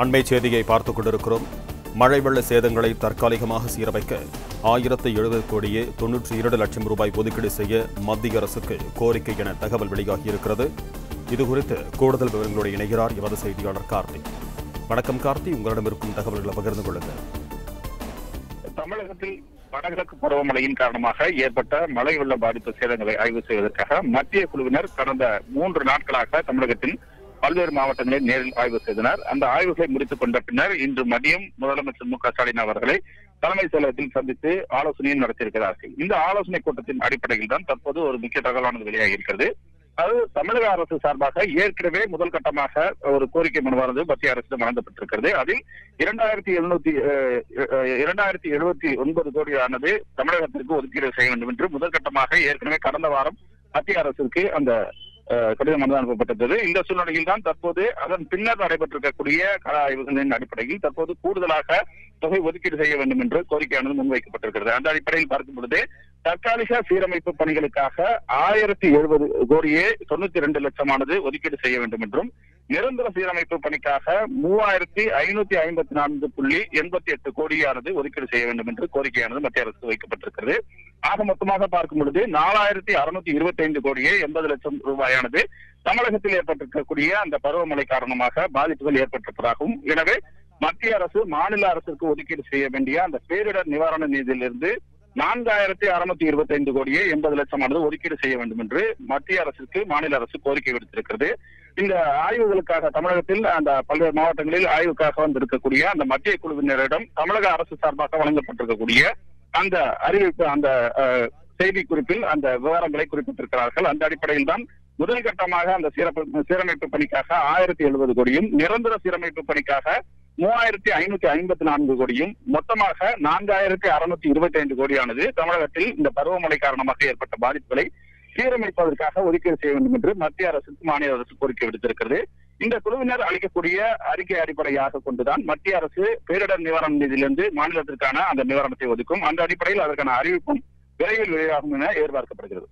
அண்மை செய்தியை பார்த்துக் கொண்டிருக்கிறோம். மழை வெள்ள சேதங்களை தற்காலிகமாக சீரமைக்க ஆயிரத்து எழுபது கோடியே தொன்னூற்றி இரண்டு லட்சம் ரூபாய் ஒதுக்கீடு செய்ய மத்திய அரசுக்கு கோரிக்கை என தகவல் வெளியாகியிருக்கிறது. இதுகுறித்து கூடுதல் விவரங்களோடு இணைகிறார் எமது செய்தியாளர் கார்த்தி. வணக்கம் கார்த்தி உங்களிடம் இருக்கும் தகவல்களை பகிர்ந்து கொள்ளுங்கள். தமிழகத்தில் வடகிழக்கு பருவமழையின் காரணமாக ஏற்பட்ட மழை வெள்ள பாதிப்பு சேதங்களை ஆய்வு செய்வதற்காக மத்திய குழுவினர் கடந்த மூன்று நாட்களாக தமிழகத்தின் பல்வேறு மாவட்டங்களில் நேரில் ஆய்வு செய்தனர். அந்த ஆய்வுகளை முடித்துக் கொண்ட பின்னர் இன்று மதியம் முதலமைச்சர் மு க ஸ்டாலின் அவர்களை தலைமைச் செயலகத்தில் சந்தித்து ஆலோசனையும் நடத்தியிருக்கிறார்கள். இந்த ஆலோசனை கூட்டத்தின் அடிப்படையில் தான் தற்போது ஒரு முக்கிய தகவலானது வெளியாகி இருக்கிறது அது தமிழக அரசு சார்பாக ஏற்கனவே முதல் கட்டமாக ஒரு கோரிக்கை மனுவானது மத்திய அரசிடம் வழங்கப்பட்டிருக்கிறது. அதில் இரண்டாயிரத்தி எழுநூத்தி இரண்டாயிரத்தி எழுபத்தி ஒன்பது கோடியானது தமிழகத்திற்கு ஒதுக்கீடு செய்ய வேண்டும் என்று முதல் கட்டமாக ஏற்கனவே கடந்த வாரம் மத்திய அரசுக்கு அந்த கடிதம் கடிதமானது அனுப்பப்பட்டது இந்த சூழ்நிலையில் தான் தற்போது அதன் பின்னர் நடைபெற்றிருக்கக்கூடிய கள ஆய்வுகளின் அடிப்படையில் தற்போது கூடுதலாக தொகை ஒதுக்கீடு செய்ய வேண்டும் என்று கோரிக்கையானது முன்வைக்கப்பட்டிருக்கிறது. அந்த அடிப்படையில் பார்க்கும் பொழுது தற்காலிக சீரமைப்பு பணிகளுக்காக ஆயிரத்தி எழுபது கோடியே தொண்ணூத்தி ரெண்டு லட்சமானது ஒதுக்கீடு செய்ய வேண்டும் என்றும் நிரந்தர சீரமைப்பு பணிக்காக மூவாயிரத்தி ஐநூத்தி ஐம்பத்தி நான்கு புள்ளி எண்பத்தி எட்டு கோடியானது ஒதுக்கீடு செய்ய வேண்டும் என்று கோரிக்கையானது மத்திய அரசு வைக்கப்பட்டிருக்கிறது. ஆக மொத்தமாக பார்க்கும் பொழுது நாலாயிரத்தி அறுநூத்தி இருபத்தி ஐந்து கோடியே எண்பது லட்சம் ரூபாயானது தமிழகத்தில் ஏற்பட்டிருக்கக்கூடிய அந்த பருவமழை காரணமாக பாதிப்புகள் ஏற்பட்டிருப்பதாகவும் எனவே மத்திய அரசு மாநில அரசுக்கு ஒதுக்கீடு செய்ய வேண்டிய அந்த பேரிடர் நிவாரண நிதியிலிருந்து நான்காயிரத்தி அறுநூத்தி இருபத்தி ஐந்து கோடியே எண்பது லட்சமானது ஒதுக்கீடு செய்ய வேண்டும் என்று மத்திய அரசுக்கு மாநில அரசு கோரிக்கை விடுத்திருக்கிறது. இந்த ஆய்வுகளுக்காக தமிழகத்தில் அந்த பல்வேறு மாவட்டங்களில் ஆய்வுக்காக வந்திருக்கக்கூடிய அந்த மத்திய குழுவினரிடம் தமிழக அரசு சார்பாக வழங்கப்பட்டிருக்கக்கூடிய அந்த அறிவிப்பு அந்த செய்தி குறிப்பில் அந்த விவரங்களை குறிப்பிட்டிருக்கிறார்கள். அந்த அடிப்படையில் தான் முதல் கட்டமாக அந்த சீரமைப்பு பணிக்காக ஆயிரத்தி எழுபது கோடியும் நிரந்தர சீரமைப்பு பணிக்காக மூவாயிரத்தி ஐநூத்தி ஐம்பத்தி நான்கு கோடியும் மொத்தமாக நான்காயிரத்தி அறுநூத்தி இருபத்தி ஐந்து கோடியானது தமிழகத்தில் இந்த பருவமழை காரணமாக ஏற்பட்ட பாதிப்புகளை சீரமைப்பதற்காக ஒதுக்கீடு செய்ய வேண்டும் என்று மத்திய அரசுக்கு மாநில அரசு கோரிக்கை விடுத்திருக்கிறது. இந்த குழுவினர் அளிக்கக்கூடிய அறிக்கை அடிப்படையாக கொண்டுதான் மத்திய அரசு பேரிடர் நிவாரண நிதியிலிருந்து மாநிலத்திற்கான அந்த நிவாரணத்தை ஒதுக்கும். அந்த அடிப்படையில் அதற்கான அறிவிப்பும் விரைவில் வெளியாகும் என எதிர்பார்க்கப்படுகிறது.